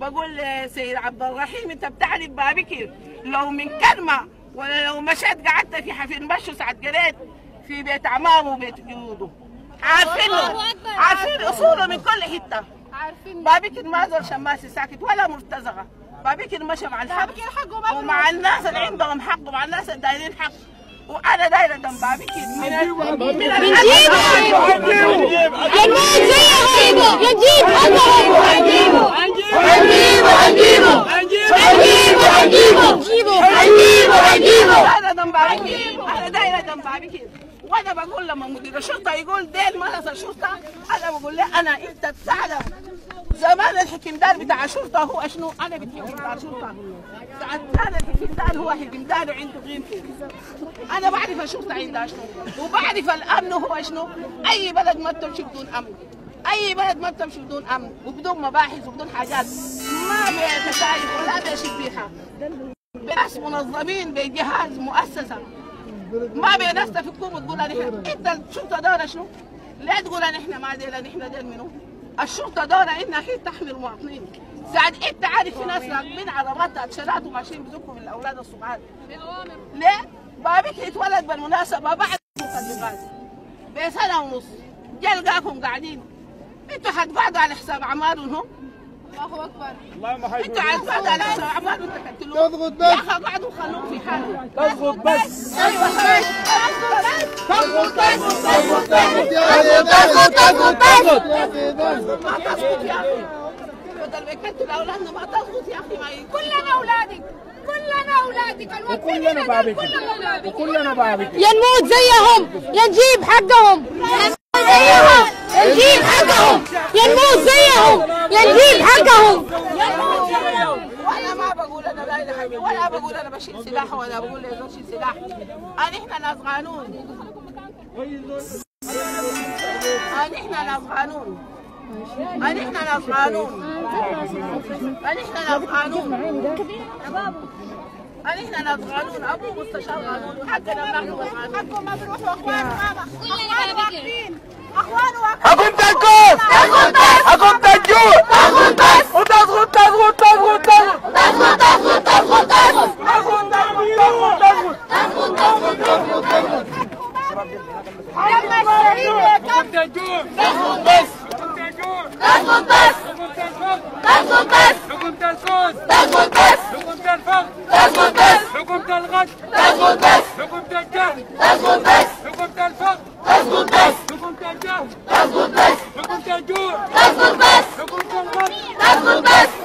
بقول لسيد عبد الرحيم انت بتعرف بابكر لو من كلمة ولا لو مشيت قعدت في حفل مشوا ساعة قريت في بيت عمامه وبيت جوده. عارفينه عارفين أصوله من كل حتة. عارفين. بابكر ما زال شماسي ساكت ولا مرتزقة. بابكر مشى مع الحق. ومع الناس اللي عندهم حق ومع الناس اللي دايرين حق. وأنا دايرة دم بابكر من ال- من يموت زيهم يجيب حقهم هنجيبه هنجيبه هنجيبه هنجيبه هنجيبه هنجيبه هنجيبه أنا دم بابكر أنا بابكر وأنا بقول لما مدير الشرطه يقول ديل مرض الشرطه أنا بقول له أنا أنت تعلم زمان الحكمدار بتاع الشرطه هو شنو؟ أنا بنت حكمدار شرطة. ساعة كان الحكمدار هو حكمدار وعنده قيمته أنا بعرف الشرطه عندها شنو. وبعرف الأمن هو شنو؟ أي بلد ما بتمشي بدون أمن. أي بلد ما بتمشي بدون أمن. وبدون مباحث وبدون حاجات. ما بتسايف ولا بشبيحه بناس منظمين بجهاز مؤسسة. ما بناس تفكوا وتقول نحن انت الشرطة دورها شنو؟ لا تقول نحن ما ديل نحن ديل منو؟ الشرطة دورها إنها هي تحمي المواطنين ساعد أنت عارف في ناس راكبين عربات تاتشرات وماشيين بيزقوا من الأولاد الصغار ليه؟ بابك اتولد بالمناسبة بعد المخدرات بسنه ونص جلقاكم قاعدين إنتوا حتقعدوا على حساب أعمالهم الله أكبر. أنتوا حتقعدوا على حساب اعمالهم تقتلوهم تضغط بس. يا أخي قعدوا خلوهم في حالهم تضغط بس. أيوه بس. تضغط تضغط يا تضغط تضغط تضغط ما تسقط يا أخي. بدل ما يقتلوا اولادنا ما تسقط يا أخي. ما كلنا أولادك. كلنا أولادك. وكلنا بابك. كلنا أولادك. وكلنا بابك. يا نموت زيهم. يا نجيب حقهم. يا زيهم يا نجيب حقهم. يا نموت زيهم. يا نجيب حقهم. وأنا ما بقول أنا لا إله إلا ولا بقول أنا بشيل سلاح ولا بقول أنا بشيل سلاح. انا إحنا ناس قانون انا إحنا ناس قانون انا إحنا ناس قانون انا إحنا ناس قانون انا إحنا ناس قانون أبو مستشار قانون حقنا بناخذ القانون حقه ما بيروحوا اخوان ماما. اخوان واقفين. اخوان واقفين. حكومة الجوع Las bombas!